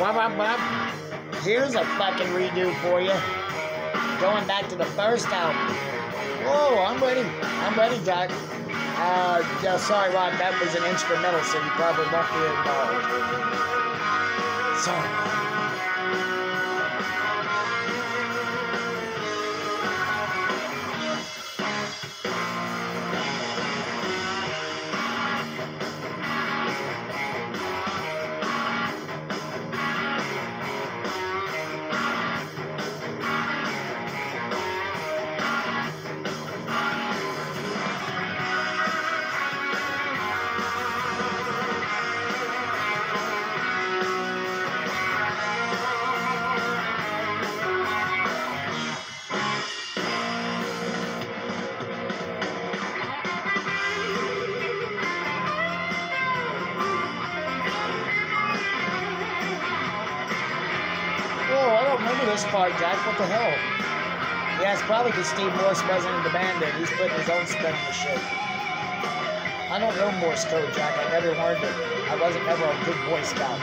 Wop, wop, wop. Here's a fucking redo for you. Going back to the first album. Whoa, I'm ready. I'm ready, Jack. Uh, yeah, sorry, Rod, that was an instrumental, so you probably won't be involved. Sorry. This part, Jack. What the hell? Yeah, it's probably because Steve Morse wasn't in the band and he's putting his own spin on the shit. I don't know Morse code, Jack. I never learned it. I wasn't ever a good Boy Scout.